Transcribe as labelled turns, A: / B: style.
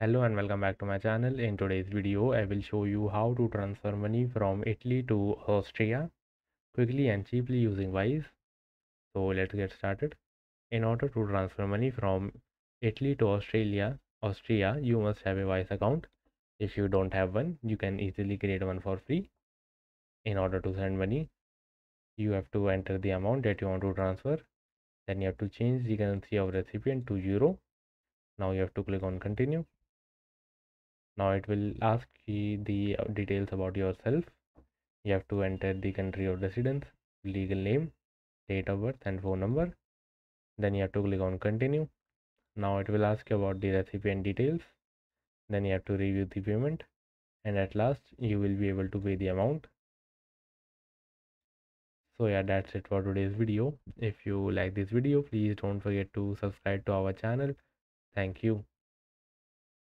A: Hello and welcome back to my channel. In today's video, I will show you how to transfer money from Italy to Austria quickly and cheaply using Wise. So let's get started. In order to transfer money from Italy to Australia, Austria, you must have a Wise account. If you don't have one, you can easily create one for free. In order to send money, you have to enter the amount that you want to transfer. Then you have to change the currency of recipient to euro. Now you have to click on continue now it will ask you the uh, details about yourself. You have to enter the country of residence legal name date of birth and phone number. Then you have to click on continue. Now it will ask you about the recipient details. Then you have to review the payment. And at last you will be able to pay the amount. So yeah that's it for today's video. If you like this video please don't forget to subscribe to our channel. Thank you